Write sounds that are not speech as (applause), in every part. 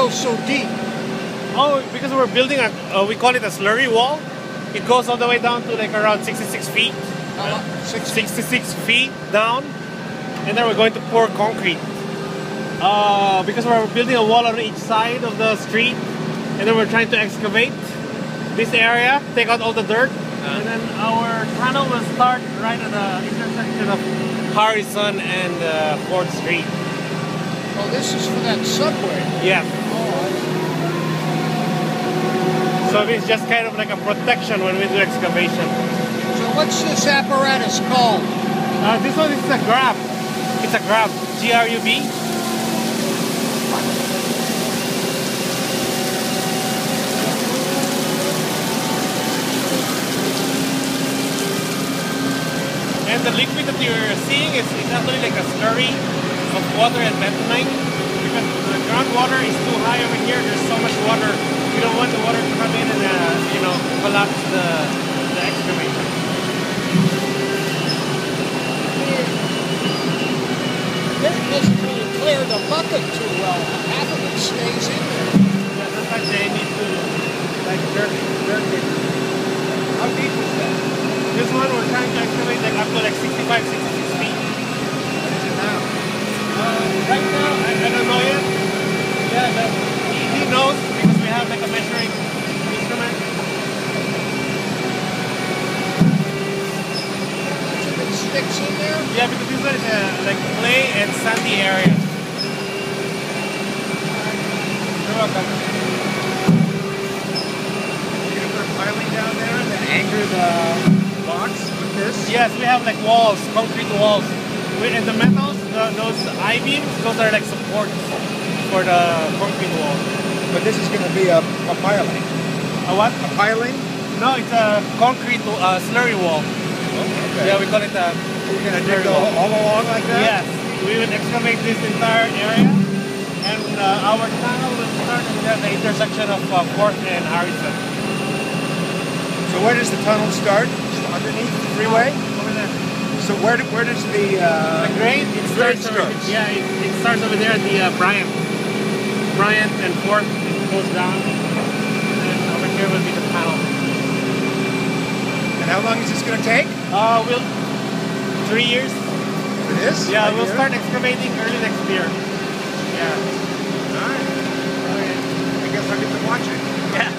go so deep? Oh, because we're building a, uh, we call it a slurry wall. It goes all the way down to like around 66 feet. Six 66 feet down. And then we're going to pour concrete. Uh, because we're building a wall on each side of the street. And then we're trying to excavate this area, take out all the dirt. And then our tunnel will start right at the intersection of Harrison and uh, 4th Street. Oh, this is for that subway. Yeah. Oh, So it's just kind of like a protection when we do excavation. So what's this apparatus called? Uh, this one is a grab. It's a grab. G R U B. And the liquid that you're seeing is, is actually like a slurry water and bentonite. Because the groundwater is too high over here, there's so much water. We don't want the water to come in and, uh, you know, collapse the, the excavation. This doesn't really clear the bucket too well. Half of it stays in there. Yeah, sometimes they need to like jerk, jerk it. How deep is that? This one we're trying to excavate like up to like 65, 66 feet. What is it now? Uh, right now, I, I don't know yet. Yeah, but he, he knows because we have like a measuring instrument. Much of it sticks in there? Yeah, because one is like clay and sandy area. You're welcome. You're gonna put a piling down there and then anchor the box with this? Yes, we have like walls, concrete walls. We, and the metals, the, those I-beams, those are like supports for the concrete wall. But this is gonna be a, a piling. A what? A piling? No, it's a concrete uh, slurry wall. Okay. Yeah, we call it a. You're gonna dig the, all along like that? Yes, we would excavate this entire area, and uh, our tunnel will start at the intersection of uh, Fourth and Harrison. So where does the tunnel start? Just underneath the freeway? Over there. So where, do, where does the, uh, The grade, it grade starts. Over, yeah, it, it starts over there at the uh, Bryant. Bryant and Fourth. It goes down, and over here will be the tunnel how long is this going to take? Uh, we'll three years. It is. Yeah, right we'll here? start excavating early next year. Yeah. All right. Okay. I guess I get to watch it. Yeah.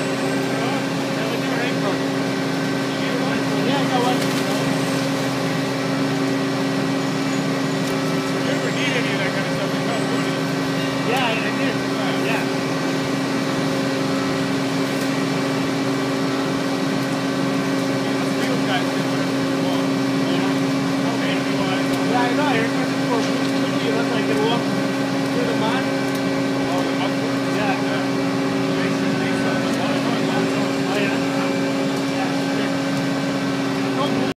(laughs) (laughs)